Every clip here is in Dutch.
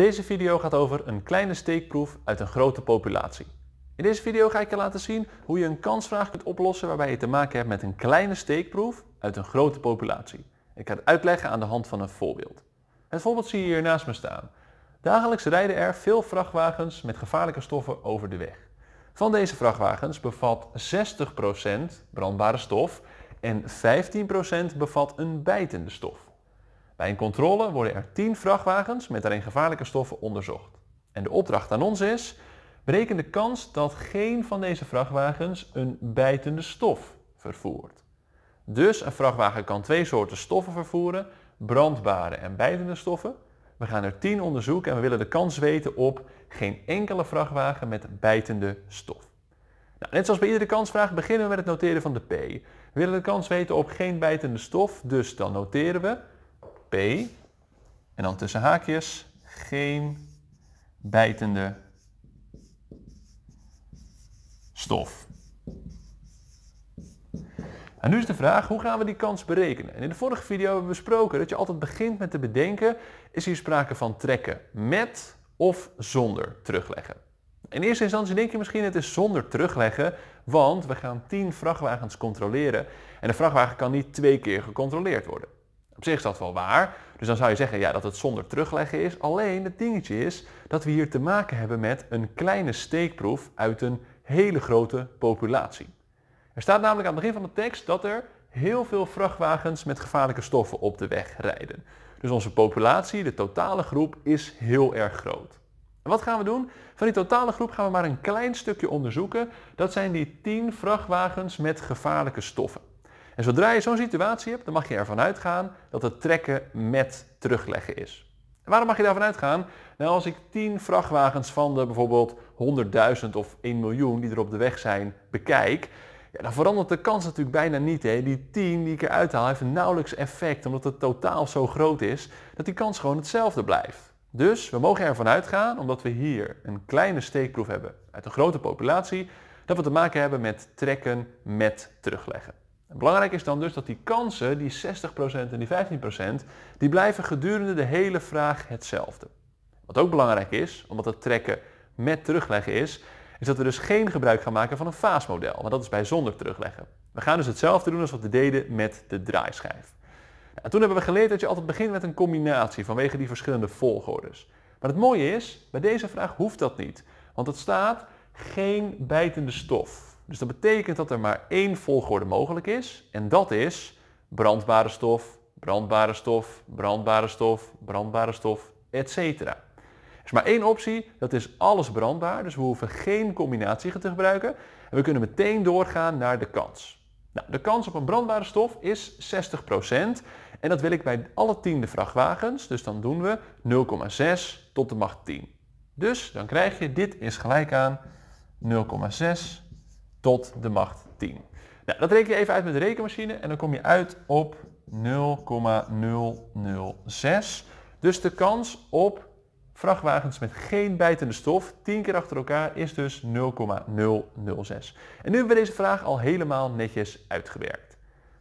Deze video gaat over een kleine steekproef uit een grote populatie. In deze video ga ik je laten zien hoe je een kansvraag kunt oplossen waarbij je te maken hebt met een kleine steekproef uit een grote populatie. Ik ga het uitleggen aan de hand van een voorbeeld. Het voorbeeld zie je hier naast me staan. Dagelijks rijden er veel vrachtwagens met gevaarlijke stoffen over de weg. Van deze vrachtwagens bevat 60% brandbare stof en 15% bevat een bijtende stof. Bij een controle worden er 10 vrachtwagens met daarin gevaarlijke stoffen onderzocht. En de opdracht aan ons is, bereken de kans dat geen van deze vrachtwagens een bijtende stof vervoert. Dus een vrachtwagen kan twee soorten stoffen vervoeren, brandbare en bijtende stoffen. We gaan er 10 onderzoeken en we willen de kans weten op geen enkele vrachtwagen met bijtende stof. Nou, net zoals bij iedere kansvraag beginnen we met het noteren van de P. We willen de kans weten op geen bijtende stof, dus dan noteren we P en dan tussen haakjes geen bijtende stof. En nu is de vraag, hoe gaan we die kans berekenen? En in de vorige video hebben we besproken dat je altijd begint met te bedenken, is hier sprake van trekken met of zonder terugleggen. In eerste instantie denk je misschien het is zonder terugleggen, want we gaan 10 vrachtwagens controleren en de vrachtwagen kan niet twee keer gecontroleerd worden. Op zich is dat wel waar, dus dan zou je zeggen ja, dat het zonder terugleggen is. Alleen het dingetje is dat we hier te maken hebben met een kleine steekproef uit een hele grote populatie. Er staat namelijk aan het begin van de tekst dat er heel veel vrachtwagens met gevaarlijke stoffen op de weg rijden. Dus onze populatie, de totale groep, is heel erg groot. En wat gaan we doen? Van die totale groep gaan we maar een klein stukje onderzoeken. Dat zijn die 10 vrachtwagens met gevaarlijke stoffen. En zodra je zo'n situatie hebt, dan mag je ervan uitgaan dat het trekken met terugleggen is. En waarom mag je daarvan uitgaan? Nou, als ik 10 vrachtwagens van de bijvoorbeeld 100.000 of 1 miljoen die er op de weg zijn bekijk, ja, dan verandert de kans natuurlijk bijna niet. Hè. Die 10 die ik eruit haal heeft nauwelijks effect, omdat het totaal zo groot is, dat die kans gewoon hetzelfde blijft. Dus we mogen ervan uitgaan, omdat we hier een kleine steekproef hebben uit een grote populatie, dat we te maken hebben met trekken met terugleggen. Belangrijk is dan dus dat die kansen, die 60% en die 15%, die blijven gedurende de hele vraag hetzelfde. Wat ook belangrijk is, omdat het trekken met terugleggen is, is dat we dus geen gebruik gaan maken van een faasmodel, want dat is bij zonder terugleggen. We gaan dus hetzelfde doen als wat we deden met de draaischijf. Nou, toen hebben we geleerd dat je altijd begint met een combinatie vanwege die verschillende volgordes. Maar het mooie is, bij deze vraag hoeft dat niet, want het staat geen bijtende stof. Dus dat betekent dat er maar één volgorde mogelijk is en dat is brandbare stof, brandbare stof, brandbare stof, brandbare stof, etc is maar één optie, dat is alles brandbaar. Dus we hoeven geen combinatie te gebruiken. En we kunnen meteen doorgaan naar de kans. Nou, de kans op een brandbare stof is 60%. En dat wil ik bij alle tiende vrachtwagens. Dus dan doen we 0,6 tot de macht 10. Dus dan krijg je dit is gelijk aan 0,6 tot de macht 10. Nou, dat reken je even uit met de rekenmachine en dan kom je uit op 0,006. Dus de kans op Vrachtwagens met geen bijtende stof, 10 keer achter elkaar, is dus 0,006. En nu hebben we deze vraag al helemaal netjes uitgewerkt.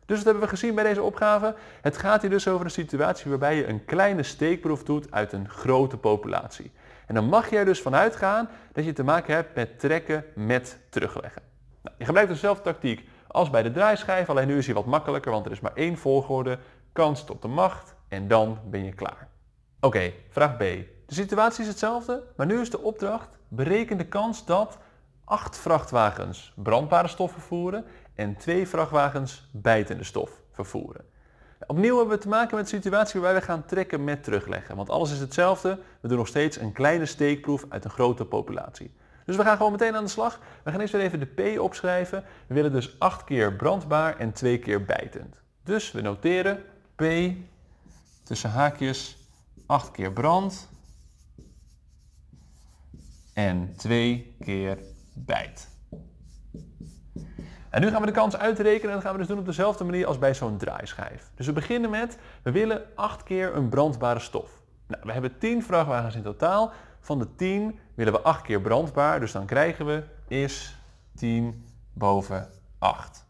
Dus wat hebben we gezien bij deze opgave? Het gaat hier dus over een situatie waarbij je een kleine steekproef doet uit een grote populatie. En dan mag je er dus vanuit gaan dat je te maken hebt met trekken met terugleggen. Nou, je gebruikt dezelfde tactiek als bij de draaischijf, alleen nu is hij wat makkelijker, want er is maar één volgorde, kans tot de macht en dan ben je klaar. Oké, vraag B. De situatie is hetzelfde, maar nu is de opdracht bereken de kans dat 8 vrachtwagens brandbare stof vervoeren en 2 vrachtwagens bijtende stof vervoeren. Opnieuw hebben we te maken met een situatie waarbij we gaan trekken met terugleggen, want alles is hetzelfde. We doen nog steeds een kleine steekproef uit een grote populatie. Dus we gaan gewoon meteen aan de slag. We gaan eerst weer even de P opschrijven. We willen dus 8 keer brandbaar en 2 keer bijtend. Dus we noteren P tussen haakjes 8 keer brand en twee keer bijt. En nu gaan we de kans uitrekenen en dat gaan we dus doen op dezelfde manier als bij zo'n draaischijf. Dus we beginnen met, we willen 8 keer een brandbare stof. Nou, we hebben 10 vrachtwagens in totaal. Van de 10 willen we 8 keer brandbaar, dus dan krijgen we is 10 boven 8.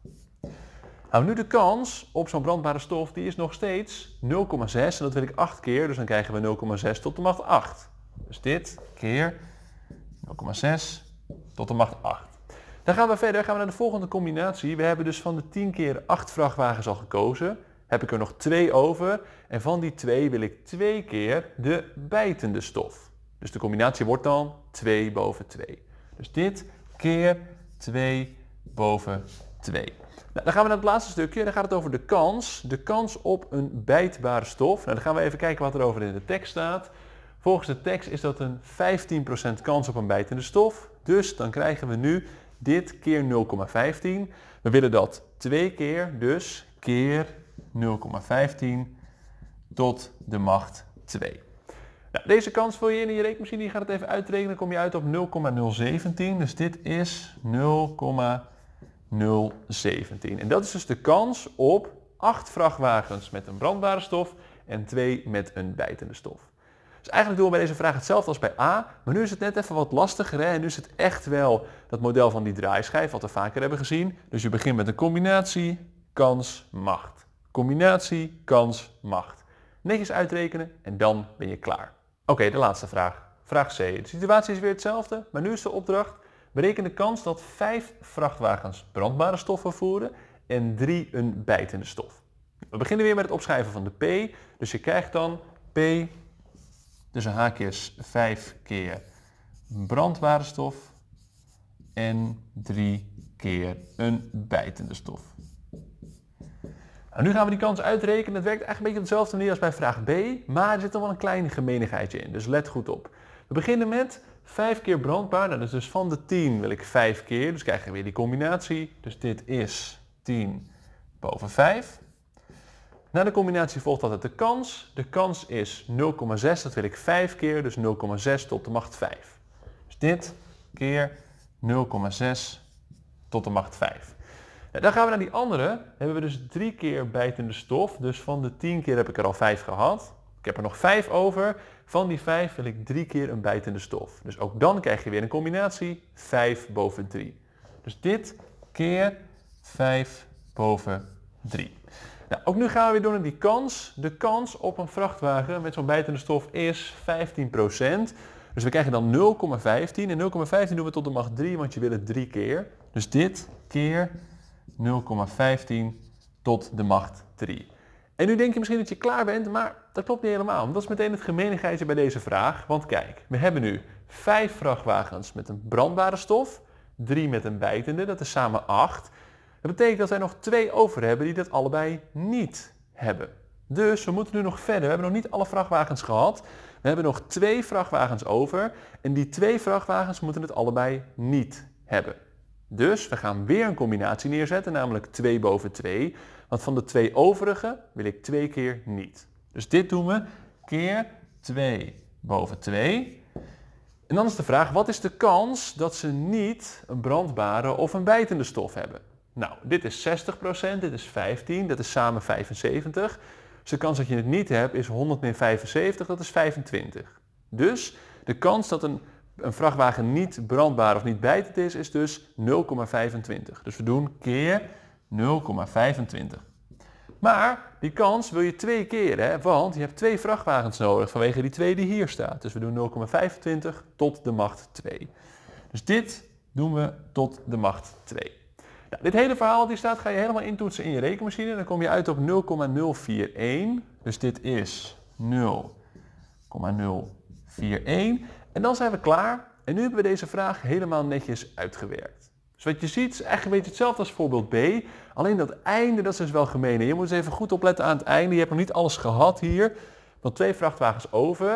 Nou, nu de kans op zo'n brandbare stof, die is nog steeds 0,6 en dat wil ik 8 keer, dus dan krijgen we 0,6 tot de macht 8. Dus dit keer 0,6 tot de macht 8. Dan gaan we verder, gaan we naar de volgende combinatie. We hebben dus van de 10 keer 8 vrachtwagens al gekozen. Heb ik er nog 2 over. En van die 2 wil ik 2 keer de bijtende stof. Dus de combinatie wordt dan 2 boven 2. Dus dit keer 2 boven 2. Nou, dan gaan we naar het laatste stukje. Dan gaat het over de kans. De kans op een bijtbare stof. Nou, dan gaan we even kijken wat er over in de tekst staat. Volgens de tekst is dat een 15% kans op een bijtende stof. Dus dan krijgen we nu dit keer 0,15. We willen dat twee keer, dus keer 0,15 tot de macht 2. Nou, deze kans vul je in je rekenmachine, je gaat het even uitrekenen, dan kom je uit op 0,017. Dus dit is 0,017. En dat is dus de kans op 8 vrachtwagens met een brandbare stof en 2 met een bijtende stof. Dus eigenlijk doen we bij deze vraag hetzelfde als bij A, maar nu is het net even wat lastiger. Hè? En nu is het echt wel dat model van die draaischijf, wat we vaker hebben gezien. Dus je begint met een combinatie, kans, macht. Combinatie, kans, macht. Netjes uitrekenen en dan ben je klaar. Oké, de laatste vraag. Vraag C. De situatie is weer hetzelfde, maar nu is de opdracht. Bereken de kans dat vijf vrachtwagens brandbare stof vervoeren en drie een bijtende stof. We beginnen weer met het opschrijven van de P. Dus je krijgt dan P tussen haakjes 5 keer brandbare stof en 3 keer een bijtende stof. Nou, nu gaan we die kans uitrekenen. Het werkt eigenlijk een beetje op dezelfde manier als bij vraag B, maar er zit nog wel een klein gemeenigheidje in, dus let goed op. We beginnen met 5 keer brandbaar, nou, dat is dus van de 10 wil ik 5 keer, dus krijgen we weer die combinatie. Dus dit is 10 boven 5. Na de combinatie volgt altijd de kans. De kans is 0,6, dat wil ik 5 keer, dus 0,6 tot de macht 5. Dus dit keer 0,6 tot de macht 5. Dan gaan we naar die andere. Hebben we dus 3 keer bijtende stof. Dus van de 10 keer heb ik er al 5 gehad. Ik heb er nog 5 over. Van die 5 wil ik 3 keer een bijtende stof. Dus ook dan krijg je weer een combinatie 5 boven 3. Dus dit keer 5 boven 3. Nou, ook nu gaan we weer door naar die kans. De kans op een vrachtwagen met zo'n bijtende stof is 15%. Dus we krijgen dan 0,15. En 0,15 doen we tot de macht 3, want je wil het 3 keer. Dus dit keer 0,15 tot de macht 3. En nu denk je misschien dat je klaar bent, maar dat klopt niet helemaal. Dat is meteen het gemeenigheidje bij deze vraag. Want kijk, we hebben nu 5 vrachtwagens met een brandbare stof, 3 met een bijtende, dat is samen 8. Dat betekent dat wij nog twee over hebben die dat allebei niet hebben. Dus we moeten nu nog verder. We hebben nog niet alle vrachtwagens gehad. We hebben nog twee vrachtwagens over. En die twee vrachtwagens moeten het allebei niet hebben. Dus we gaan weer een combinatie neerzetten, namelijk 2 boven 2. Want van de twee overige wil ik twee keer niet. Dus dit doen we keer 2 boven 2. En dan is de vraag, wat is de kans dat ze niet een brandbare of een bijtende stof hebben? Nou, dit is 60%, dit is 15, dat is samen 75. Dus de kans dat je het niet hebt is 100 min 75, dat is 25. Dus de kans dat een, een vrachtwagen niet brandbaar of niet bijtend is, is dus 0,25. Dus we doen keer 0,25. Maar die kans wil je twee keer, hè? want je hebt twee vrachtwagens nodig vanwege die twee die hier staat. Dus we doen 0,25 tot de macht 2. Dus dit doen we tot de macht 2. Nou, dit hele verhaal die staat ga je helemaal intoetsen in je rekenmachine. Dan kom je uit op 0,041. Dus dit is 0,041. En dan zijn we klaar. En nu hebben we deze vraag helemaal netjes uitgewerkt. Dus wat je ziet is eigenlijk een beetje hetzelfde als voorbeeld B. Alleen dat einde, dat is dus wel gemeen. je moet eens even goed opletten aan het einde. Je hebt nog niet alles gehad hier. Want twee vrachtwagens over.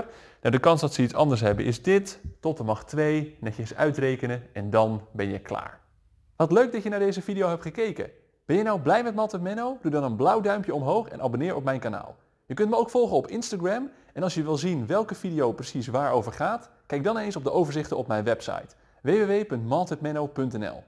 Nou, de kans dat ze iets anders hebben is dit. Tot de macht 2. Netjes uitrekenen en dan ben je klaar. Wat leuk dat je naar deze video hebt gekeken. Ben je nou blij met Matt Menno? Doe dan een blauw duimpje omhoog en abonneer op mijn kanaal. Je kunt me ook volgen op Instagram en als je wil zien welke video precies waarover gaat, kijk dan eens op de overzichten op mijn website www.maltedmenno.nl